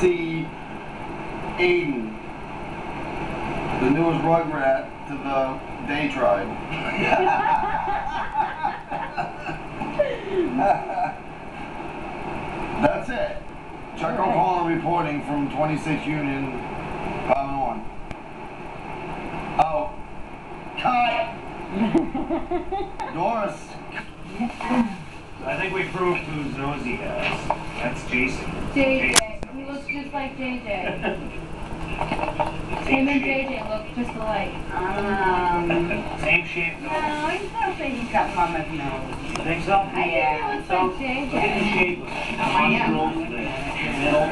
see Aiden, the newest Rugrat to the Day Tribe. That's it. Chuck O'Connor reporting from 26 Union, 501. Oh. Cut! Doris. I think we proved whose nose he has. That's Jason. JJ, he looks just like JJ. Him and JJ look just alike. Um, Same shape no, nose. I don't think he's got mama's nose. You think so? I think Yeah, he looks So, like look at the shape of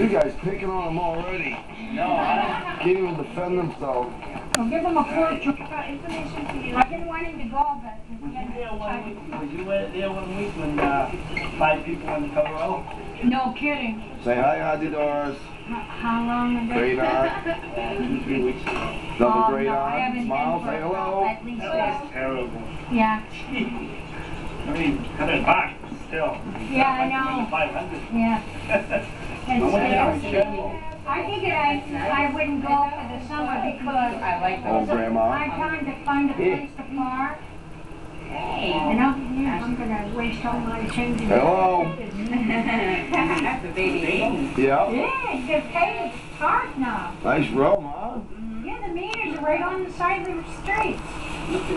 it. You guys picking on him already. No, I Can't even defend themselves. Well, give him a portrait. information for you. I didn't want him to go, but if Was he you had there one week, was you there one week when, uh, five people on the cover out? No kidding. Say hi, Auntie Doris. H- How long ago? Great aunt. Uh, two, three weeks ago. Another Oh, great no, I haven't Smile, been for say hello. At least, That was terrible. yeah, I mean, cut it back, still. Yeah, I know. Five hundred. yeah. I went there and It's, checked. I figured I, I wouldn't go for the summer because I like Oh, those. it's a Grandma. hard time to find a place to park. Hey. You know, yeah, I'm gonna waste all my change. Hello. That's the baby. Yeah. Yeah, you get paid to park now. Nice room, huh? Yeah, the meters are right on the side of the street.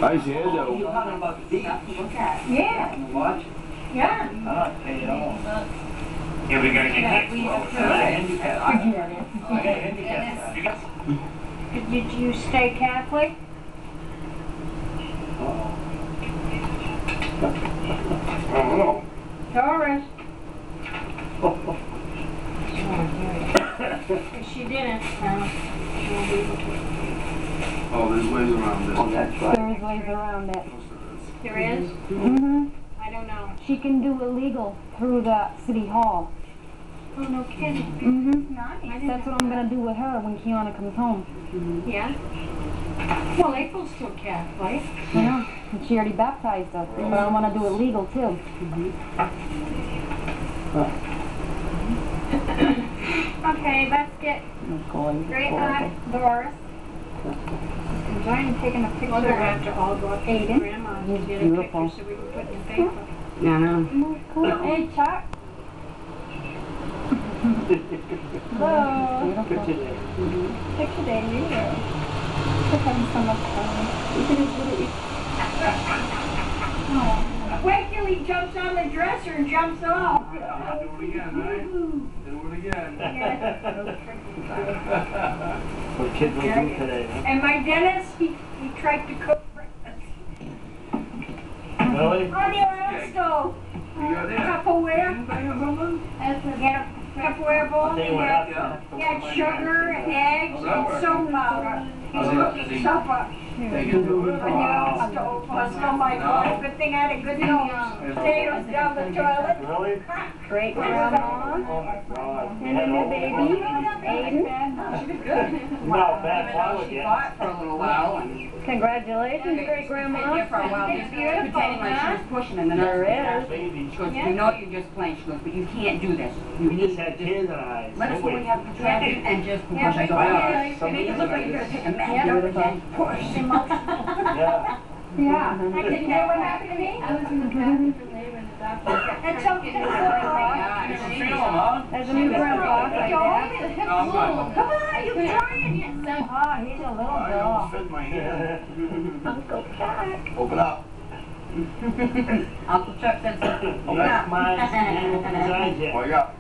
Nice hair though. talking about the Look at. Yeah, Watch. yeah. Ah, pay it all. Yeah, we gotta get next. we have to- a handicap. I got a handicap. You got- Did did you stay Catholic? I don't know. Doris. If she didn't, uh, Oh, there's ways around this. Oh, that's right. There's ways around it. there is? Mm-hmm. I don't. She can do illegal through the city hall. Oh, no kidding. Mm-hmm. Nice. That's what I'm gonna do with her when Kiana comes home. Mm-hmm. Yeah? Well, April's still Catholic. Yeah. And she already baptized us, but I wanna do it legal too. Mm-hmm. Okay, let's get Great Aunt Doris. To a picture. To all go Aiden. Grandma He's beautiful. picture so we can put in the paper. Yeah, no. Hey, Chuck. Hello. Picture there. Picture day. We're having so much fun. Wait till he jumps on the dresser and jumps off. Do it again, right? Do it again. What kids will do today, huh? And my dentist, he, he tried to cook breakfast Really? on the oil stove. You got it? Tupperware. That's a Yeah, Tupperware bowl. I'll tell you what Yeah. sugar, eggs, and soap powder. He's cooking supper. Thank you. God, good thing I had a. Potatoes down the toilet. Really? Great. Oh my god. And the new baby, Aiden. No, bad while She again. fought for a little while and Congratulations, great stayed grandma. there for a while, just pretending like she was pushing and the There nurse. is. Baby. She goes, you know you're just playing. She goes, but you can't do this. You We need just had tears in our eyes. Let us know when you have contractions and just push. Yeah, I go, yeah, oh, make it look like you're gonna take a med up again. Push. Yeah. Yeah. I didn't know what happened to me. I was in the bathroom for labor and the doctor. That's okay. Yeah, You it's- feel 'em, huh? There's a new grandpa. Joey, No, I'm. Come on, you trying? Oh, he's a little I dog. almost fit my hand. Uncle Jack. Open up. Uncle Chuck said something. Oh, mine. Oh, open his eyes yet. Wake up.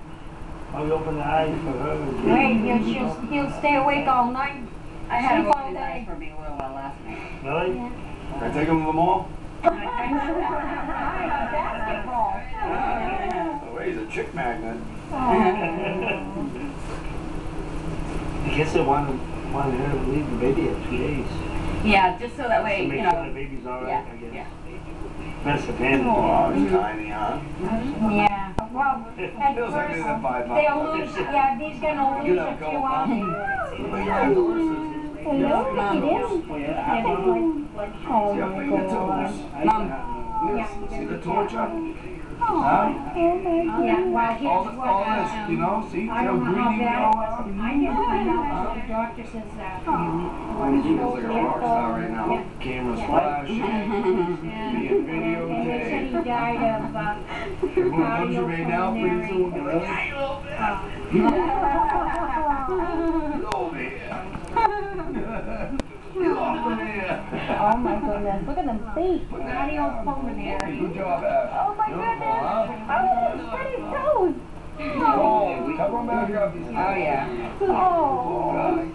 Oh, he opened the eyes for her. Wait, he'll, she'll, he'll stay awake all night. I had him open his eyes for me a little while last night. Really? Can I take him to the mall? Basketball. Oh, he's a chick magnet. I guess they wanted, wanted her to leave the baby at two days. Yeah, just so that way, To you make sure the know. baby's all right, Yeah, I guess. yeah. That's the man. Oh, he's tiny, huh? Yeah, well, at Feels like first, he's in five they'll pounds. lose, yeah, he's gonna You lose know, a go few on. ounces. Doris. Hello, it is. Oh, yeah. Oh my god. Mom, See the torture? Oh, Huh? yeah, well, All, here's the, what, all uh, this, you know, see, I don't know how bad all it was. I didn't find out, the doctor says that. He feels like a rock star right now. Cameras flashing, being And they said he died of, uh, We're going lingerie now, pretty soon. Really? uh, Get over here. Get over here. Oh my goodness, look at them feet. cardiopulmonary. Good job, Ash. Oh my goodness. Oh, pretty toes. Oh, cover 'em back up. Oh, yeah. Oh.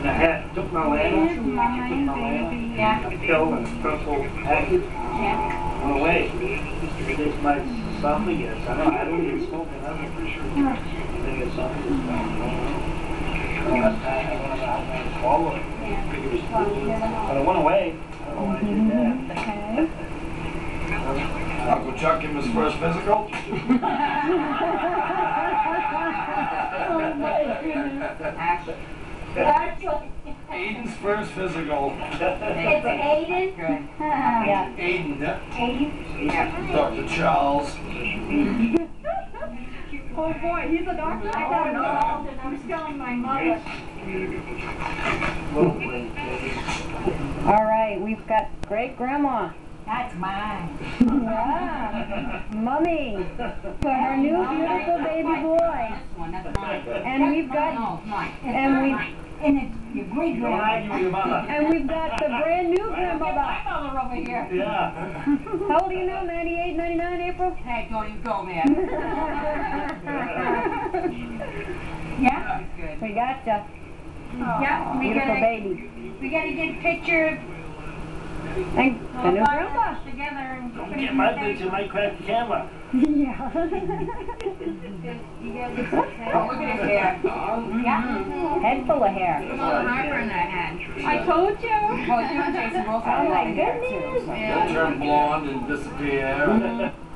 And I had, took my lantern, took my lantern, Yeah, pill and purple package, yeah. went away. It's my esophagus, I don't, I don't even smoke it, I don't. I think it's something. Last time I went out and swallowed it. It was- But it went away. I don't know why I did that. Uncle Chuck him his first physical. That's what, Aiden's first physical. it's Aiden? Good. Yeah. Aiden, Aiden? Yeah. Dr. Charles. Oh boy, he's a doctor? I got know all and I'm telling my mother. All right, we've got great grandma. That's mine. Yeah. Mummy. For her new beautiful baby boy. This one, that's mine. And we've got, No, mine. and we, And it's your great Don't argue with your mother. and we've got the brand new My grandmother. mother over here. Yeah. How old are you now? 98, 99, April? Hey, don't even go there. Yeah? Good. We got ya. Yeah, we Beautiful gotta, baby. we gotta get a picture. And the new of grandpa. us Together and. Don't get my picture, might crack the camera. Yeah. You gotta get some Oh, look at his hair. Yeah. Head full of hair. Look all the heartburn that I. I told you. Well, you and Jason both have a Oh lot oh, my of hair too. goodness. so- They'll turn blonde and disappear. Mm-hmm.